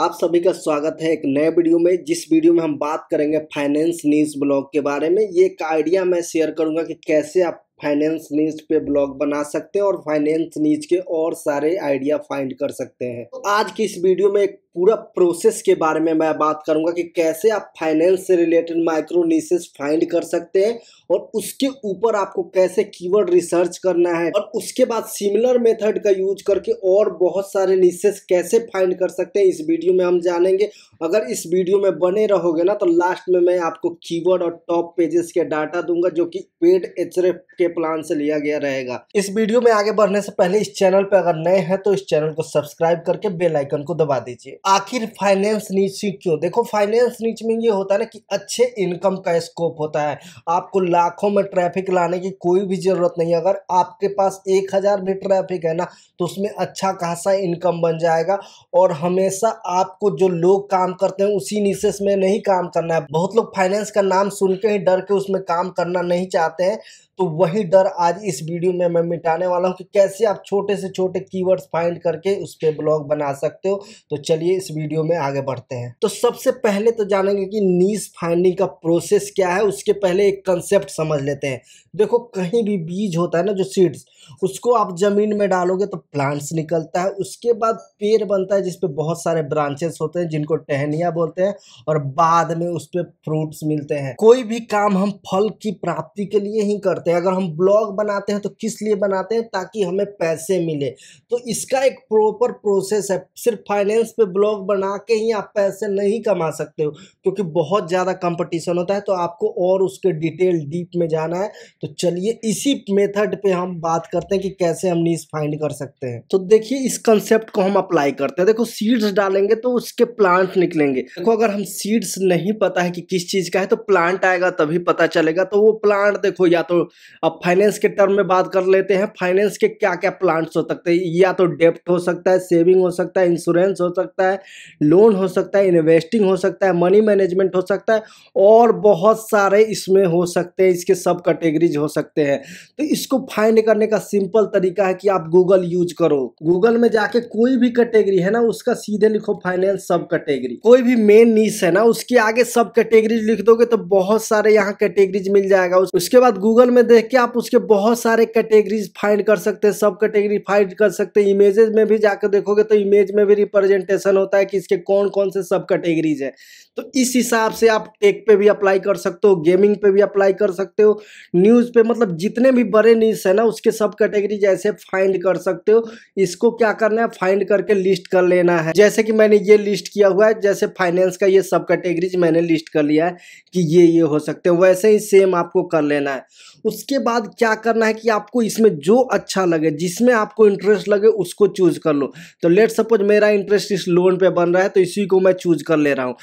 आप सभी का स्वागत है एक नए वीडियो में। जिस वीडियो में हम बात करेंगे फाइनेंस न्यूज़ ब्लॉग के बारे में, ये एक आइडिया मैं शेयर करूँगा कि कैसे आप फाइनेंस न्यूज़ पे ब्लॉग बना सकते हैं और फाइनेंस न्यूज़ के और सारे आइडिया फाइंड कर सकते हैं। तो आज की इस वीडियो में एक पूरा प्रोसेस के बारे में मैं बात करूँगा कि कैसे आप फाइनेंस से रिलेटेड माइक्रो नीसेस फाइंड कर सकते हैं और उसके ऊपर आपको कैसे कीवर्ड रिसर्च करना है और उसके बाद सिमिलर मेथड का यूज़ करके और बहुत सारे नीसेस कैसे फाइंड कर सकते हैं, इस वीडियो में हम जानेंगे। अगर इस वीडियो में बने रहोगे ना तो लास्ट में मैं आपको कीवर्ड और टॉप पेजेस के डाटा दूँगा, जो कि पेड एच के प्लान से लिया गया रहेगा। इस वीडियो में आगे बढ़ने से पहले इस चैनल पर अगर नए हैं तो इस चैनल को सब्सक्राइब करके बेलाइकन को दबा दीजिए। आखिर फाइनेंस नीच क्यों? देखो फाइनेंस नीच में ये होता है ना कि अच्छे इनकम का स्कोप होता है। आपको लाखों में ट्रैफ़िक लाने की कोई भी ज़रूरत नहीं है। अगर आपके पास एक हज़ार भी ट्रैफ़िक है ना तो उसमें अच्छा खासा इनकम बन जाएगा और हमेशा आपको जो लोग काम करते हैं, उसी नीसेस में नहीं काम करना है। बहुत लोग फाइनेंस का नाम सुन के ही डर के उसमें काम करना नहीं चाहते हैं। तो वही डर आज इस वीडियो में मैं मिटाने वाला हूँ कि कैसे आप छोटे से छोटे कीवर्ड्स फाइंड करके उस पर ब्लॉग बना सकते हो। तो चलिए इस वीडियो में आगे बढ़ते हैं। तो सबसे पहले तो जानेंगे कि नीस फाइंडिंग का प्रोसेस क्या है, उसके पहले एक कंसेप्ट समझ लेते हैं। देखो, कहीं भी बीज होता है ना जो सीड्स उसको आप ज़मीन में डालोगे तो प्लांट्स निकलता है। उसके बाद पेड़ बनता है जिसपे बहुत सारे ब्रांचेस होते हैं, जिनको टहनिया बोलते हैं, और बाद में उस पर फ्रूट्स मिलते हैं। कोई भी काम हम फल की प्राप्ति के लिए ही करते हैं, अगर हम ब्लॉग बनाते हैं तो किस लिए बनाते हैं? ताकि हमें पैसे मिले। तो इसका एक प्रॉपर प्रोसेस है। सिर्फ़ फाइनेंस पे ब्लॉग बना के ही आप पैसे नहीं कमा सकते हो, क्योंकि बहुत ज़्यादा कंपटीशन होता है। तो आपको और उसके डिटेल डीप में जाना है। तो चलिए इसी मेथड पे हम बात करते हैं कि कैसे हम नीस फाइंड कर सकते हैं। तो देखिए, इस कंसेप्ट को हम अप्लाई करते हैं। देखो सीड्स डालेंगे तो उसके प्लांट निकलेंगे। देखो, अगर हम सीड्स नहीं पता है कि किस चीज़ का है तो प्लांट आएगा तभी पता चलेगा। तो वो प्लांट देखो, या तो अब फाइनेंस के टर्म में बात कर लेते हैं। फाइनेंस के क्या क्या प्लांट्स हो सकते हैं? या तो डेप्ट हो सकता है सेविंग हो सकता है इंश्योरेंस हो सकता है लोन हो सकता है इन्वेस्टिंग हो सकता है मनी मैनेजमेंट हो सकता है और बहुत सारे इसमें हो सकते हैं, इसके सब कैटेगरीज हो सकते हैं। तो इसको फाइंड करने का सिंपल तरीका है कि आप गूगल यूज़ करो। गूगल में जाके कोई भी कैटेगरी है ना, उसका सीधे लिखो फाइनेंस सब कैटेगरी कोई भी मेन नीस है ना, उसके आगे सब कैटेगरीज लिख दोगे तो बहुत सारे यहाँ कैटेगरीज मिल जाएगा। उसके बाद गूगल में देख के आप उसके बहुत सारे कैटेगरीज फाइंड कर सकते हैं, सब कैटेगरी फाइंड कर सकते हैं। इमेजेस में भी जाकर देखोगे तो इमेज में भी रिप्रेजेंटेशन होता है कि इसके कौन कौन से सब कैटेगरीज है। तो इस हिसाब से आप टेक पे भी अप्लाई कर सकते हो गेमिंग पे भी अप्लाई कर सकते हो न्यूज़ पे मतलब जितने भी बड़े न्यूज़ है ना, उसके सब कैटेगरी जैसे फाइंड कर सकते हो। इसको क्या करना है फाइंड करके लिस्ट कर लेना है। जैसे कि मैंने ये लिस्ट किया हुआ है, जैसे फाइनेंस का ये सब कैटेगरीज मैंने लिस्ट कर लिया है कि ये ये हो सकते हैं। वैसे ही सेम आपको कर लेना है। उसके बाद क्या करना है कि आपको इसमें जो अच्छा लगे, जिसमें आपको इंटरेस्ट लगे, उसको चूज़ कर लो। तो लेट सपोज़ मेरा इंटरेस्ट इस लोन पे बन रहा है तो इसी को मैं चूज़ कर ले रहा हूँ।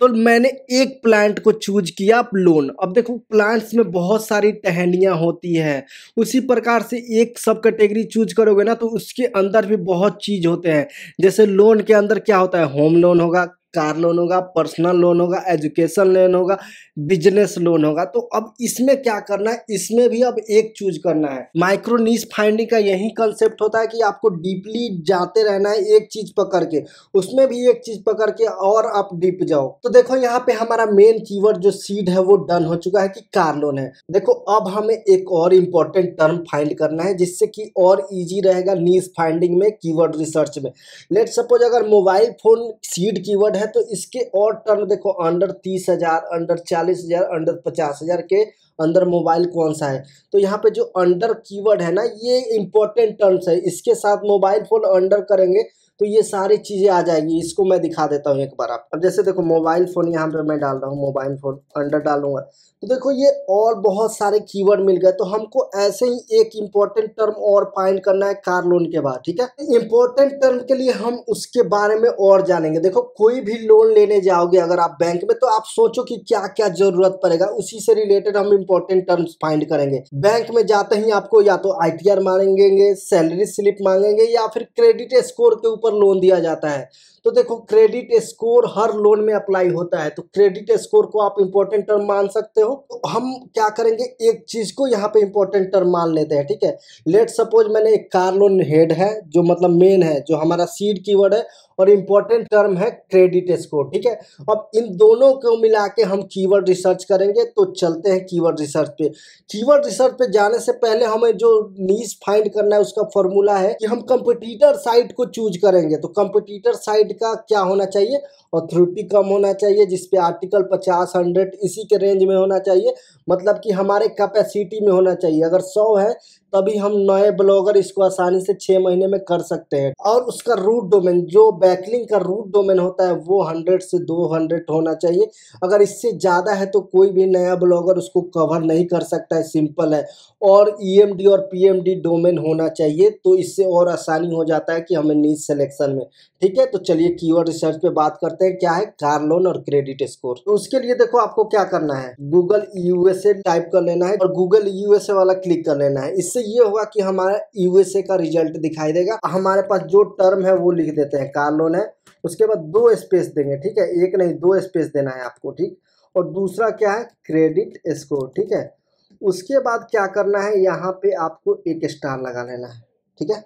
तो मैंने एक प्लांट को चूज़ किया लोन अब देखो प्लांट्स में बहुत सारी टहनियाँ होती है। उसी प्रकार से एक सब कैटेगरी चूज़ करोगे ना तो उसके अंदर भी बहुत चीज़ होते हैं। जैसे लोन के अंदर क्या होता है? होम लोन होगा कार लोन होगा पर्सनल लोन होगा एजुकेशन लोन होगा बिज़नेस लोन होगा। तो अब इसमें क्या करना है? इसमें भी अब एक चूज़ करना है। माइक्रो नीस फाइंडिंग का यही कंसेप्ट होता है कि आपको डीपली जाते रहना है एक चीज़ पकड़ के। उसमें भी एक चीज़ पकड़ के और आप डीप जाओ। तो देखो, यहाँ पे हमारा मेन कीवर्ड जो सीड है, वो डन हो चुका है कि कार लोन है। देखो, अब हमें एक और इम्पोर्टेंट टर्म फाइंड करना है, जिससे कि और ईजी रहेगा नीस फाइंडिंग में कीवर्ड रिसर्च में। लेट सपोज़ अगर मोबाइल फ़ोन सीड कीवर्ड है तो इसके और टर्म देखो अंडर तीस हज़ार अंडर चालीस हज़ार अंडर पचास हज़ार के अंदर मोबाइल कौन सा है? तो यहाँ पे जो अंडर कीवर्ड है ना, ये इंपॉर्टेंट टर्म्स है। इसके साथ मोबाइल फ़ोन अंडर करेंगे तो ये सारी चीज़ें आ जाएगी। इसको मैं दिखा देता हूँ एक बार आप अब जैसे देखो मोबाइल फ़ोन यहाँ पे मैं डाल रहा हूँ मोबाइल फ़ोन अंडर डालूँगा। तो देखो, ये और बहुत सारे कीवर्ड मिल गए। तो हमको ऐसे ही एक इम्पोर्टेंट टर्म और फाइंड करना है कार लोन के बाद, ठीक है? इम्पोर्टेंट टर्म के लिए हम उसके बारे में और जानेंगे। देखो, कोई भी लोन लेने जाओगे अगर आप बैंक में तो आप सोचो कि क्या क्या ज़रूरत पड़ेगा। उसी से रिलेटेड हम इम्पोर्टेंट टर्म्स फाइंड करेंगे। बैंक में जाते ही आपको या तो आईटीआर मांगेंगे सैलरी स्लिप मांगेंगे या फिर क्रेडिट स्कोर के ऊपर लोन दिया जाता है। तो देखो क्रेडिट स्कोर हर लोन में अप्लाई होता है। तो क्रेडिट स्कोर को आप इंपॉर्टेंट टर्म मान सकते हो। तो हम क्या करेंगे, एक चीज़ को यहाँ पे इंपॉर्टेंट टर्म मान लेते हैं, ठीक है? लेट सपोज़ मैंने एक कार लोन हेड है, जो मतलब मेन है, जो हमारा सीड कीवर्ड है और इम्पोर्टेंट टर्म है क्रेडिट स्कोर ठीक है? अब इन दोनों को मिला के हम कीवर्ड रिसर्च करेंगे तो चलते हैं कीवर्ड रिसर्च पे। कीवर्ड रिसर्च पे जाने से पहले हमें जो नीच फाइंड करना है, उसका फॉर्मूला है कि हम कंपटीटर साइट को चूज़ करेंगे। तो कंपटीटर साइट का क्या होना चाहिए? अथॉरिटी कम होना चाहिए जिसपे आर्टिकल पचास, हंड्रेड इसी के रेंज में होना चाहिए। मतलब कि हमारे कैपेसिटी में होना चाहिए। अगर सौ है, तभी हम नए ब्लॉगर इसको आसानी से छः महीने में कर सकते हैं। और उसका रूट डोमेन जो बैकलिंग का रूट डोमेन होता है, वो हंड्रेड से दो हंड्रेड होना चाहिए। अगर इससे ज़्यादा है तो कोई भी नया ब्लॉगर उसको कवर नहीं कर सकता है। सिंपल है। और ईएमडी e और पीएमडी डोमेन होना चाहिए तो इससे और आसानी हो जाता है कि हमें नीच सिलेक्शन में। ठीक है? तो चलिए कीवर्ड रिसर्च पे बात करते हैं, क्या है? कार लोन और क्रेडिट स्कोर तो उसके लिए देखो आपको क्या करना है? गूगल यूएसए टाइप कर लेना है और गूगल यूएसए वाला क्लिक कर लेना है। इससे ये होगा कि हमारा यूएसए का रिज़ल्ट दिखाई देगा। हमारे पास जो टर्म है, वो लिख देते हैं, कार लोन है। उसके बाद दो स्पेस देंगे, ठीक है? एक नहीं, दो स्पेस देना है आपको, ठीक? और दूसरा क्या है? क्रेडिट स्कोर ठीक है? उसके बाद क्या करना है? यहाँ पे आपको एक स्टार लगा लेना है, ठीक है?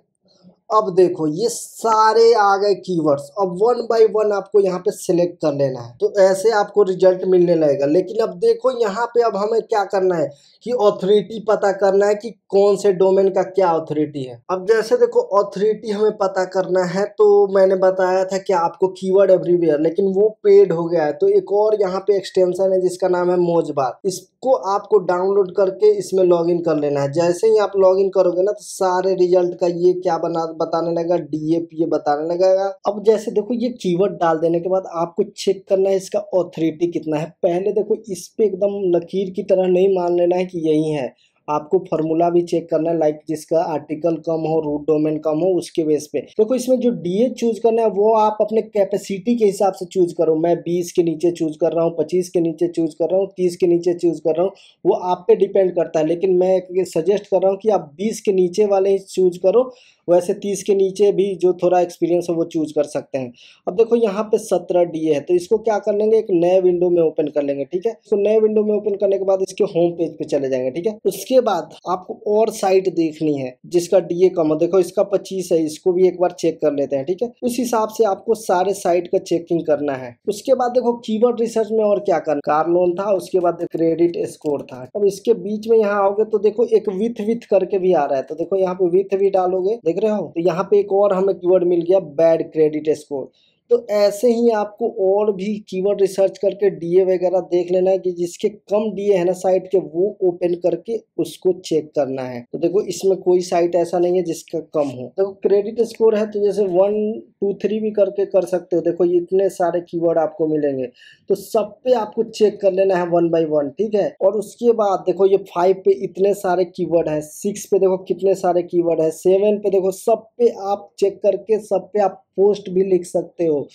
अब देखो, ये सारे आ गए कीवर्ड्स अब वन बाय वन आपको यहाँ पे सिलेक्ट कर लेना है। तो ऐसे आपको रिज़ल्ट मिलने लगेगा। लेकिन अब देखो, यहाँ पे अब हमें क्या करना है कि ऑथोरिटी पता करना है कि कौन से डोमेन का क्या ऑथोरिटी है। अब जैसे देखो ऑथोरिटी हमें पता करना है तो मैंने बताया था कि आपको कीवर्ड एवरीवेयर लेकिन वो पेड हो गया है। तो एक और यहाँ पे एक्सटेंशन है, जिसका नाम है मोजबार इसको आपको डाउनलोड करके इसमें लॉग कर लेना है। जैसे ही आप लॉग करोगे ना तो सारे रिज़ल्ट का ये क्या बना बताने लगेगा डीएपी ये बताने लगेगा। अब जैसे देखो ये कीवर्ड डाल देने के बाद आपको चेक करना है इसका ऑथोरिटी कितना है। पहले देखो इस पे एकदम लकीर की तरह नहीं मान लेना है कि यही है। आपको फार्मूला भी चेक करना है लाइक जिसका आर्टिकल कम हो रूट डोमेन कम हो, उसके बेस पे। देखो इसमें जो डीए चूज़ करना है, वो आप अपने कैपेसिटी के हिसाब से चूज़ करो। मैं बीस के नीचे चूज़ कर रहा हूँ, पच्चीस के नीचे चूज़ कर रहा हूँ, तीस के नीचे चूज़ कर रहा हूँ, वो आप पे डिपेंड करता है। लेकिन मैं सजेस्ट कर रहा हूँ कि आप बीस के नीचे वाले ही चूज़ करो। वैसे तीस के नीचे भी जो थोड़ा एक्सपीरियंस है, वो चूज़ कर सकते हैं। अब देखो, यहाँ पे सत्रह डीए है तो इसको क्या कर लेंगे? एक नए विंडो में ओपन कर लेंगे, ठीक है? इसको नए विंडो में ओपन करने के बाद इसके होम पेज पे चले जाएँगे, ठीक है? उसके बाद आपको और साइट देखनी है, जिसका डीए कम हो। देखो, इसका पच्चीस है, इसको भी एक बार चेक कर लेते हैं, ठीक है? उस हिसाब से आपको सारे साइट का चेकिंग करना है। उसके बाद देखो कीवर्ड रिसर्च में और क्या करना कार लोन था, उसके बाद क्रेडिट स्कोर था। अब इसके बीच में यहाँ आओगे तो देखो, एक विथ विथ करके भी आ रहा है। तो देखो, यहाँ पे विथ भी डालोगे देख रहे हो? तो यहाँ पे एक और हमें कीवर्ड मिल गया बैड क्रेडिट स्कोर तो ऐसे ही आपको और भी कीवर्ड रिसर्च करके डीए वगैरह देख लेना है कि जिसके कम डीए है ना साइट के, वो ओपन करके उसको चेक करना है। तो देखो, इसमें कोई साइट ऐसा नहीं है जिसका कम हो। देखो क्रेडिट स्कोर है तो जैसे वन टू थ्री भी करके कर सकते हो। देखो, इतने सारे कीवर्ड आपको मिलेंगे। तो सब पे आपको चेक कर लेना है वन बाई वन ठीक है? और उसके बाद देखो, ये फाइव पे इतने सारे कीवर्ड है। सिक्स पे देखो, कितने सारे कीवर्ड है। सेवन पे देखो, सब पे आप चेक करके, सब पे आप पोस्ट भी लिख सकते हो।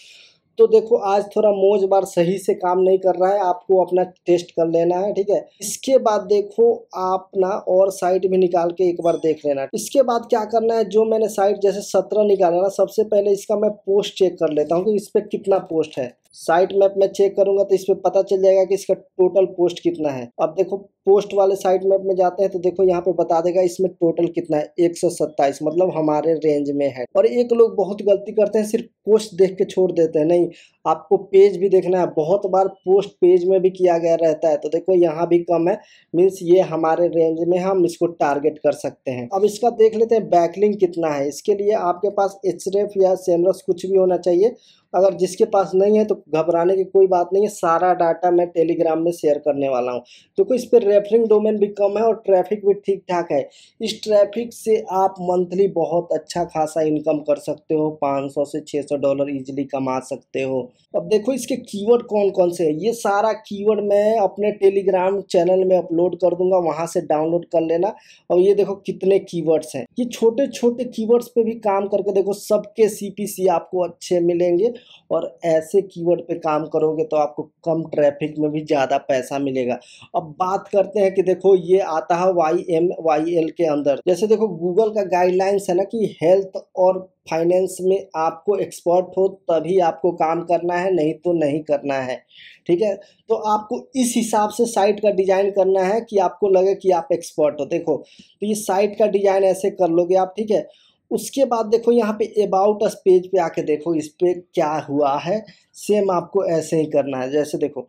तो देखो, आज थोड़ा मोज बार सही से काम नहीं कर रहा है, आपको अपना टेस्ट कर लेना है, ठीक है? इसके बाद देखो, आप ना और साइट भी निकाल के एक बार देख लेना इसके बाद क्या करना है, जो मैंने साइट जैसे सत्रह निकाला ना, सबसे पहले इसका मैं पोस्ट चेक कर लेता हूँ कि इस पर कितना पोस्ट है। साइट मैप में चेक करूँगा तो इस पर पता चल जाएगा कि इसका टोटल पोस्ट कितना है। अब देखो पोस्ट वाले साइट मैप में जाते हैं तो देखो यहाँ पे बता देगा इसमें टोटल कितना है, एक सौ सत्ताईस मतलब हमारे रेंज में है। और एक लोग बहुत गलती करते हैं, सिर्फ़ पोस्ट देख के छोड़ देते हैं। नहीं, आपको पेज भी देखना है, बहुत बार पोस्ट पेज में भी किया गया रहता है तो देखो यहाँ भी कम है मीन्स ये हमारे रेंज में हम इसको टारगेट कर सकते हैं। अब इसका देख लेते हैं बैकलिंग कितना है, इसके लिए आपके पास एच या सेमरस कुछ भी होना चाहिए अगर जिसके पास नहीं है तो घबराने की कोई बात नहीं है, सारा डाटा मैं टेलीग्राम में शेयर करने वाला हूँ। क्योंकि इस पर रेफरिंग डोमेन भी कम है और ट्रैफ़िक भी ठीक ठाक है। इस ट्रैफ़िक से आप मंथली बहुत अच्छा खासा इनकम कर सकते हो 500 से 600 डॉलर इजीली कमा सकते हो। अब देखो, इसके कीवर्ड कौन कौन से है? ये सारा कीवर्ड मैं अपने टेलीग्राम चैनल में अपलोड कर दूँगा, वहाँ से डाउनलोड कर लेना। और ये देखो, कितने कीवर्ड्स हैं। ये छोटे छोटे कीवर्ड्स पे भी काम करके देखो सबके CPC आपको अच्छे मिलेंगे। और ऐसे कीवर्ड पे काम करोगे तो आपको कम ट्रैफ़िक में भी ज़्यादा पैसा मिलेगा। अब बात करते हैं कि देखो, ये आता है वाई एम वाई एल के अंदर। जैसे देखो गूगल का गाइडलाइंस है ना कि हेल्थ और फाइनेंस में आपको एक्सपर्ट हो, तभी आपको काम करना है, नहीं तो नहीं करना है। ठीक है? तो आपको इस हिसाब से साइट का डिज़ाइन करना है कि आपको लगे कि आप एक्सपर्ट हो। देखो तो ये साइट का डिज़ाइन ऐसे कर लोगे आप, ठीक है? उसके बाद देखो यहाँ पे अबाउट अस पेज पे आके देखो इस पे क्या हुआ है। सेम आपको ऐसे ही करना है। जैसे देखो,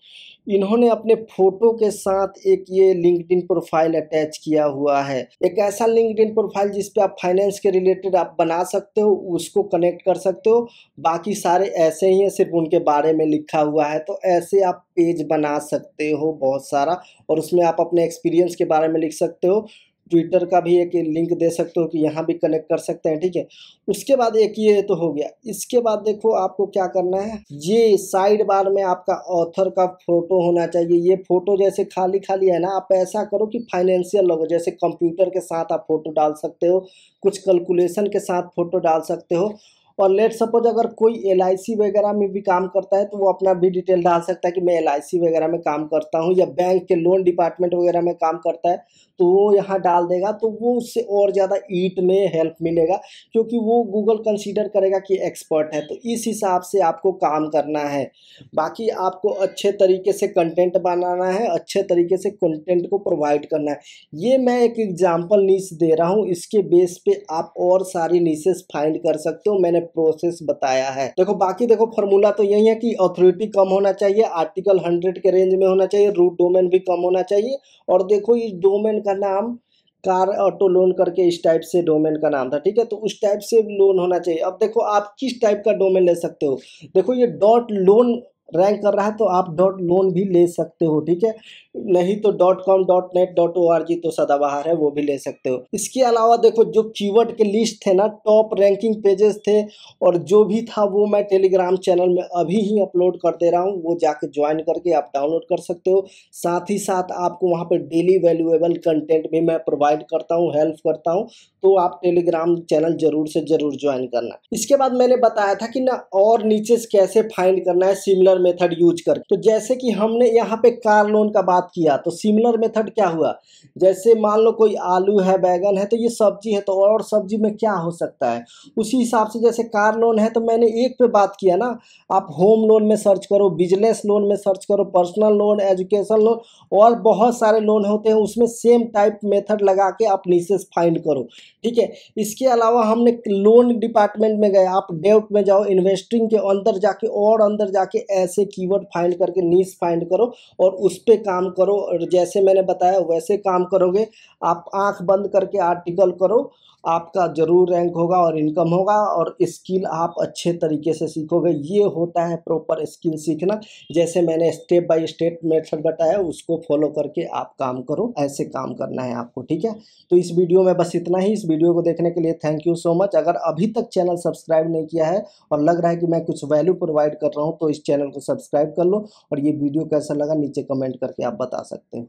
इन्होंने अपने फ़ोटो के साथ एक ये लिंकड प्रोफ़ाइल अटैच किया हुआ है। एक ऐसा लिंकड प्रोफ़ाइल जिस पे आप फाइनेंस के रिलेटेड आप बना सकते हो, उसको कनेक्ट कर सकते हो। बाकी सारे ऐसे ही हैं, सिर्फ़ उनके बारे में लिखा हुआ है। तो ऐसे आप पेज बना सकते हो बहुत सारा और उसमें आप अपने एक्सपीरियंस के बारे में लिख सकते हो। ट्विटर का भी एक लिंक दे सकते हो कि यहाँ भी कनेक्ट कर सकते हैं, ठीक है? उसके बाद एक ये तो हो गया। इसके बाद देखो आपको क्या करना है? ये साइड बार में आपका ऑथर का फ़ोटो होना चाहिए। ये फ़ोटो जैसे खाली खाली है ना, आप ऐसा करो कि फाइनेंशियल लोगो, जैसे कंप्यूटर के साथ आप फ़ोटो डाल सकते हो, कुछ कैलकुलेशन के साथ फ़ोटो डाल सकते हो। और लेट सपोज़ अगर कोई एलआईसी वगैरह में भी काम करता है तो वो अपना भी डिटेल डाल सकता है कि मैं एलआईसी वगैरह में काम करता हूँ, या बैंक के लोन डिपार्टमेंट वगैरह में काम करता है। तो वो यहाँ डाल देगा तो वो उससे और ज़्यादा ईट में हेल्प मिलेगा, क्योंकि वो गूगल कंसीडर करेगा कि एक्सपर्ट है तो इस हिसाब से आपको काम करना है। बाकी आपको अच्छे तरीके से कंटेंट बनाना है, अच्छे तरीके से कंटेंट को प्रोवाइड करना है। ये मैं एक एग्ज़ाम्पल नीच दे रहा हूँ, इसके बेस पे आप और सारी नीसेस फाइंड कर सकते हो, मैंने प्रोसेस बताया है। देखो, बाकी देखो फॉर्मूला तो यही है कि अथॉरिटी कम होना चाहिए आर्टिकल हंड्रेड के रेंज में होना चाहिए रूट डोमेन भी कम होना चाहिए, और देखो, इस डोमेन का नाम कार ऑटो लोन करके इस टाइप से डोमेन का नाम था, ठीक है? तो उस टाइप से लोन होना चाहिए। अब देखो, आप किस टाइप का डोमेन ले सकते हो? देखो, ये डॉट लोन रैंक कर रहा है तो आप डॉट लोन भी ले सकते हो, ठीक है? नहीं तो dot com, dot net, dot O R G तो सदाबहार है, वो भी ले सकते हो। इसके अलावा देखो, जो कीवर्ड के लिस्ट थे ना, टॉप रैंकिंग पेजेस थे, और जो भी था, वो मैं टेलीग्राम चैनल में अभी ही अपलोड कर दे रहा हूँ, वो जाके ज्वाइन करके आप डाउनलोड कर सकते हो। साथ ही साथ आपको वहाँ पर डेली वैल्यूएबल कंटेंट भी मैं प्रोवाइड करता हूँ, हेल्प करता हूँ तो आप टेलीग्राम चैनल ज़रूर से ज़रूर ज्वाइन करना। इसके बाद मैंने बताया था कि ना, और नीचे कैसे फाइंड करना है सिमिलर मेथड यूज़ कर तो जैसे कि हमने यहाँ पे कार लोन का बात किया तो सिमिलर मेथड क्या हुआ? जैसे मान लो कोई आलू है, बैगन है तो ये सब्ज़ी है तो और सब्ज़ी में क्या हो सकता है? उसी हिसाब से जैसे कार लोन है तो मैंने एक पे बात किया ना, आप होम लोन में सर्च करो बिज़नेस लोन में सर्च करो पर्सनल लोन एजुकेशन लोन और बहुत सारे लोन होते हैं, उसमें सेम टाइप मेथड लगा के आप नीसेस फाइंड करो, ठीक है? इसके अलावा हमने लोन डिपार्टमेंट में गए, आप डेप्ट में जाओ इन्वेस्टिंग के अंदर जाके, और अंदर जाके ऐसे कीवर्ड फाइंड करके नीस फाइंड करो और उस पर काम करो। और जैसे मैंने बताया, वैसे काम करोगे। आप आँख बंद करके आर्टिकल करो आपका ज़रूर रैंक होगा और इनकम होगा और स्किल आप अच्छे तरीके से सीखोगे। ये होता है प्रॉपर स्किल सीखना। जैसे मैंने स्टेप बाय स्टेप मेथड बताया, उसको फॉलो करके आप काम करो। ऐसे काम करना है आपको, ठीक है? तो इस वीडियो में बस इतना ही। इस वीडियो को देखने के लिए थैंक यू सो मच अगर अभी तक चैनल सब्सक्राइब नहीं किया है और लग रहा है कि मैं कुछ वैल्यू प्रोवाइड कर रहा हूँ तो इस चैनल को सब्सक्राइब कर लो और ये वीडियो कैसा लगा नीचे कमेंट करके आप बता सकते हैं।